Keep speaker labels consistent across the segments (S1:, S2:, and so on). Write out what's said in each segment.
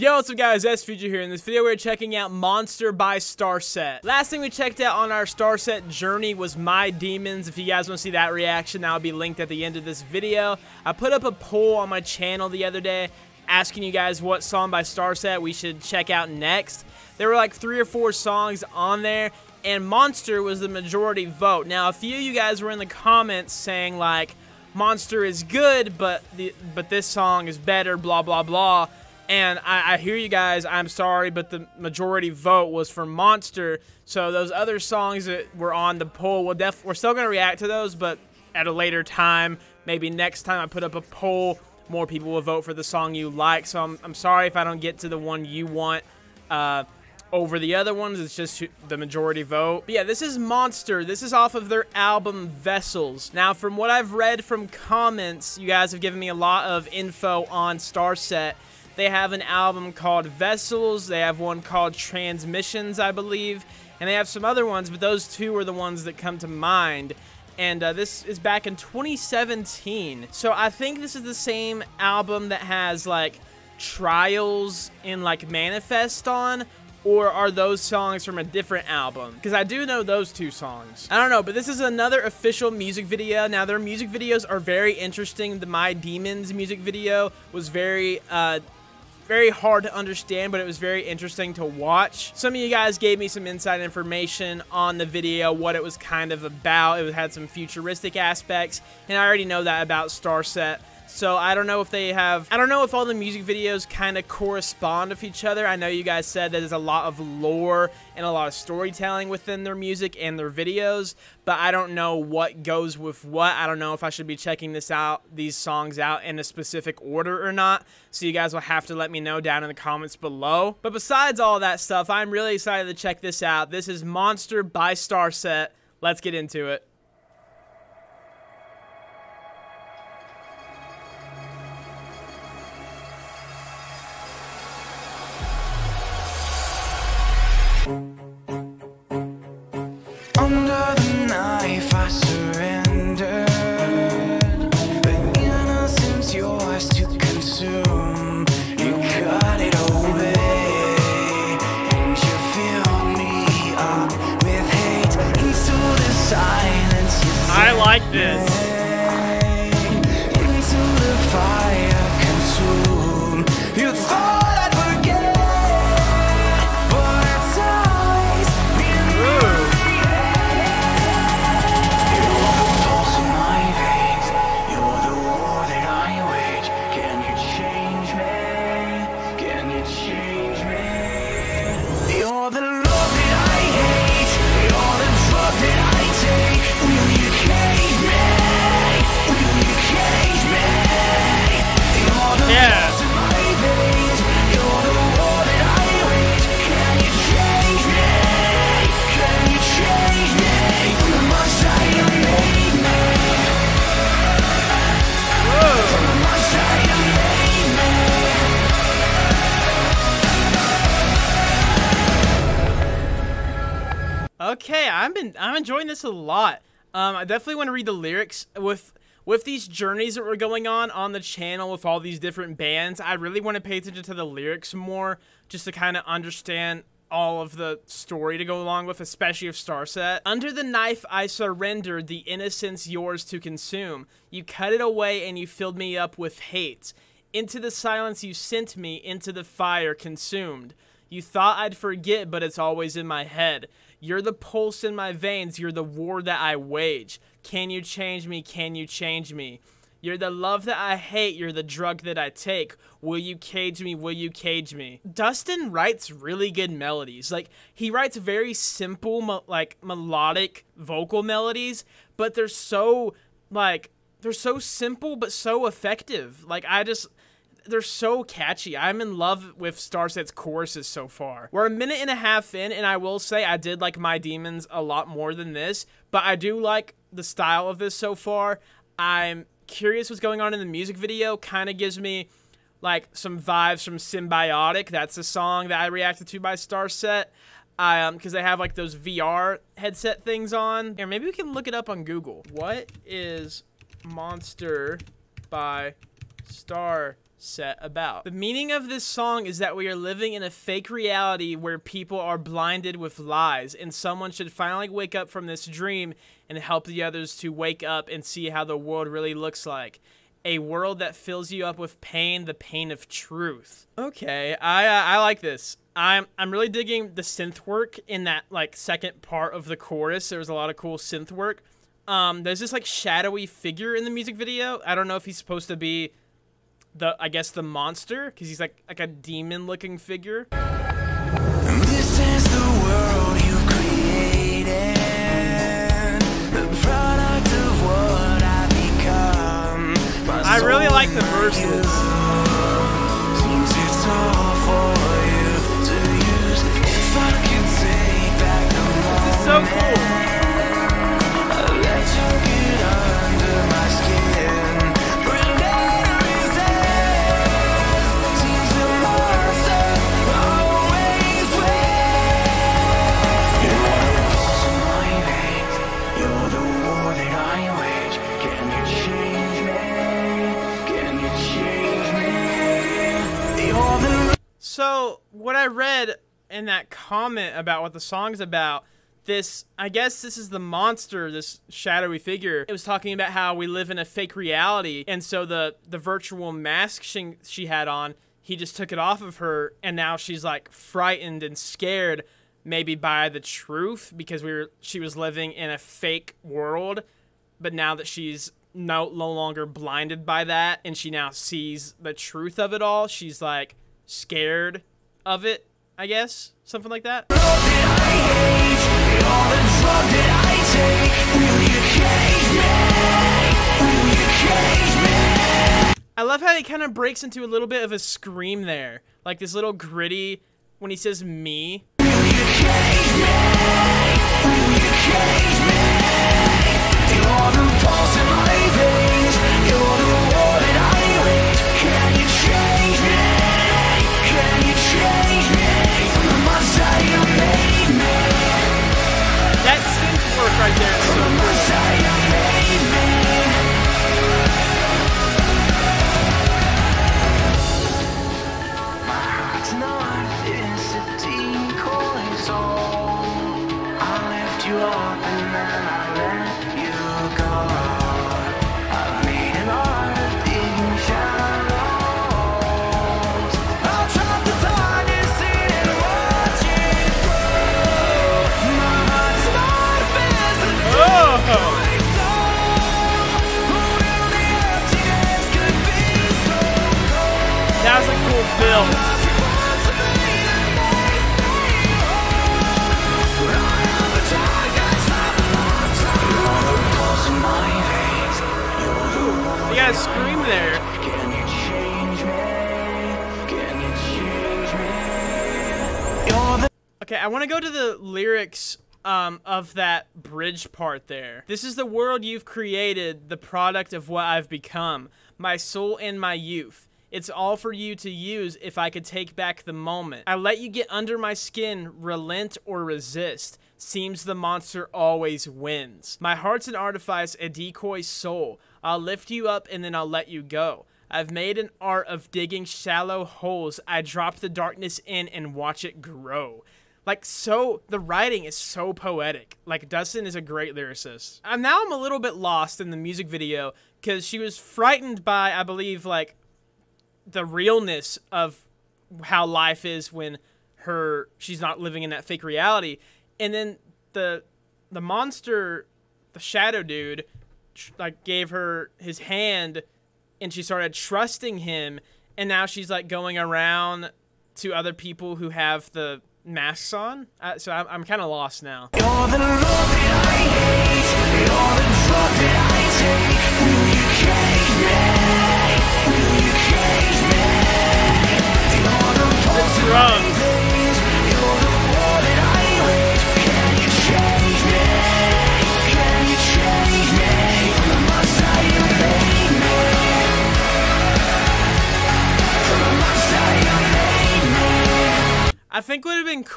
S1: Yo, what's up guys, S Future here. In this video, we're checking out Monster by Starset. Last thing we checked out on our Starset journey was My Demons. If you guys want to see that reaction, that'll be linked at the end of this video. I put up a poll on my channel the other day asking you guys what song by Starset we should check out next. There were like three or four songs on there, and Monster was the majority vote. Now, a few of you guys were in the comments saying like, Monster is good, but the, but this song is better, blah, blah, blah. And I, I, hear you guys. I'm sorry, but the majority vote was for Monster. So those other songs that were on the poll, we'll def we're still gonna react to those, but at a later time. Maybe next time I put up a poll, more people will vote for the song you like. So I'm, I'm sorry if I don't get to the one you want. Uh, over the other ones. It's just the majority vote. But yeah, this is Monster. This is off of their album Vessels. Now, from what I've read from comments, you guys have given me a lot of info on Starset. They have an album called Vessels. They have one called Transmissions, I believe. And they have some other ones, but those two are the ones that come to mind. And uh, this is back in 2017. So I think this is the same album that has like Trials and like Manifest on, or are those songs from a different album? Because I do know those two songs. I don't know, but this is another official music video. Now, their music videos are very interesting. The My Demons music video was very uh, very hard to understand, but it was very interesting to watch. Some of you guys gave me some inside information on the video, what it was kind of about. It had some futuristic aspects, and I already know that about Starset. So I don't know if they have, I don't know if all the music videos kind of correspond with each other. I know you guys said that there's a lot of lore and a lot of storytelling within their music and their videos, but I don't know what goes with what. I don't know if I should be checking this out, these songs out in a specific order or not. So you guys will have to let me know down in the comments below. But besides all that stuff, I'm really excited to check this out. This is Monster by Starset. Let's get into it. Like Okay, I've been I'm enjoying this a lot. Um, I definitely want to read the lyrics with with these journeys that were going on on the channel with all these different bands. I really want to pay attention to the lyrics more, just to kind of understand all of the story to go along with, especially of Starset. Under the knife I surrendered, the innocence yours to consume. You cut it away and you filled me up with hate. Into the silence you sent me, into the fire consumed. You thought I'd forget, but it's always in my head. You're the pulse in my veins. You're the war that I wage. Can you change me? Can you change me? You're the love that I hate. You're the drug that I take. Will you cage me? Will you cage me? Dustin writes really good melodies. Like, he writes very simple, like, melodic vocal melodies, but they're so, like, they're so simple but so effective. Like, I just, they're so catchy. I'm in love with Starset's choruses so far. We're a minute and a half in, and I will say I did like My Demons a lot more than this, but I do like the style of this so far. I'm curious what's going on in the music video. Kind of gives me like some vibes from Symbiotic. That's a song that I reacted to by Starset. Um, because they have like those VR headset things on. Here, maybe we can look it up on Google. What is Monster by Star set about. The meaning of this song is that we are living in a fake reality where people are blinded with lies, and someone should finally wake up from this dream and help the others to wake up and see how the world really looks like. A world that fills you up with pain, the pain of truth. Okay, I uh, I like this. I'm I'm really digging the synth work in that like second part of the chorus. There was a lot of cool synth work. Um, there's this like shadowy figure in the music video. I don't know if he's supposed to be the I guess the monster because he's like like a demon looking figure.
S2: This is the world you've created, the product of what I become. My
S1: I really like the verses. What I read in that comment about what the song's about, this I guess this is the monster, this shadowy figure. It was talking about how we live in a fake reality, and so the the virtual mask she, she had on, he just took it off of her, and now she's like frightened and scared, maybe by the truth because we were she was living in a fake world, but now that she's no no longer blinded by that, and she now sees the truth of it all, she's like scared of it, I guess. Something like that. I love how he kind of breaks into a little bit of a scream there. Like this little gritty when he says me.
S2: I
S1: want to go to the lyrics um, of that bridge part there. This is the world you've created, the product of what I've become, my soul and my youth. It's all for you to use if I could take back the moment. I let you get under my skin, relent or resist. Seems the monster always wins. My heart's an artifice, a decoy soul. I'll lift you up and then I'll let you go. I've made an art of digging shallow holes. I drop the darkness in and watch it grow. Like so, the writing is so poetic. Like Dustin is a great lyricist. And now I'm a little bit lost in the music video because she was frightened by, I believe, like the realness of how life is when her she's not living in that fake reality, and then the the monster, the shadow dude, like gave her his hand, and she started trusting him, and now she's like going around to other people who have the masks on. Uh, so I'm, I'm kind of lost now.
S2: You're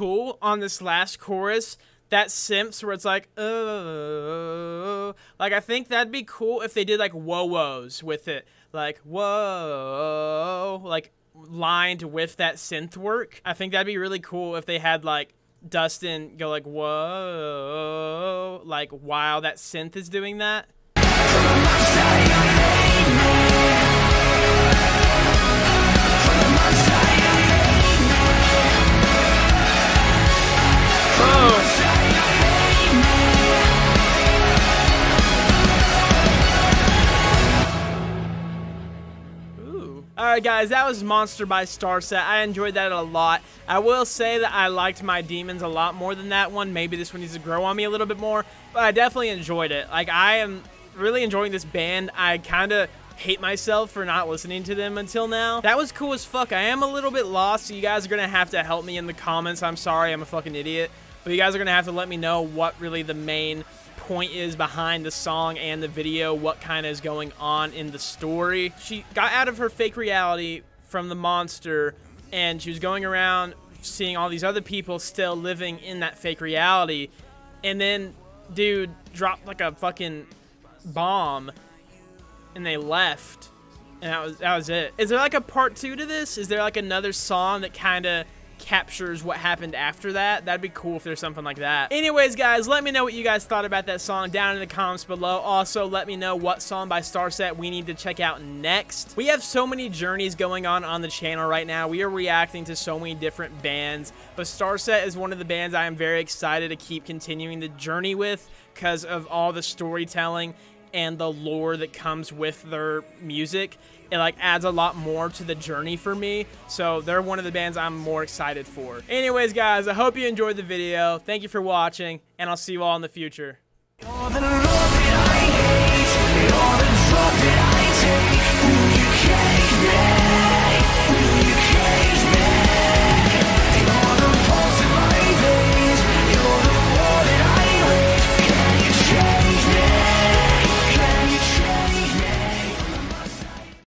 S1: cool on this last chorus that simps where it's like oh like I think that'd be cool if they did like whoa woes with it like whoa, like lined with that synth work. I think that'd be really cool if they had like Dustin go like whoa, like while that synth is doing that. Alright guys, that was Monster by Starset. I enjoyed that a lot. I will say that I liked My Demons a lot more than that one. Maybe this one needs to grow on me a little bit more, but I definitely enjoyed it. Like, I am really enjoying this band. I kind of hate myself for not listening to them until now. That was cool as fuck. I am a little bit lost, so you guys are going to have to help me in the comments. I'm sorry, I'm a fucking idiot. But you guys are going to have to let me know what really the main point is behind the song and the video, what kind of is going on in the story. She got out of her fake reality from the monster, and she was going around seeing all these other people still living in that fake reality. And then, dude dropped like a fucking bomb, and they left. And that was that was it. Is there like a part two to this? Is there like another song that kind of captures what happened after that. That'd be cool if there's something like that. Anyways, guys, let me know what you guys thought about that song down in the comments below. Also, let me know what song by Starset we need to check out next. We have so many journeys going on on the channel right now. We are reacting to so many different bands, but Starset is one of the bands I am very excited to keep continuing the journey with because of all the storytelling and the lore that comes with their music it like adds a lot more to the journey for me. So they're one of the bands i'm more excited for. Anyways guys i hope you enjoyed the video. Thank you for watching and i'll see you all in the future.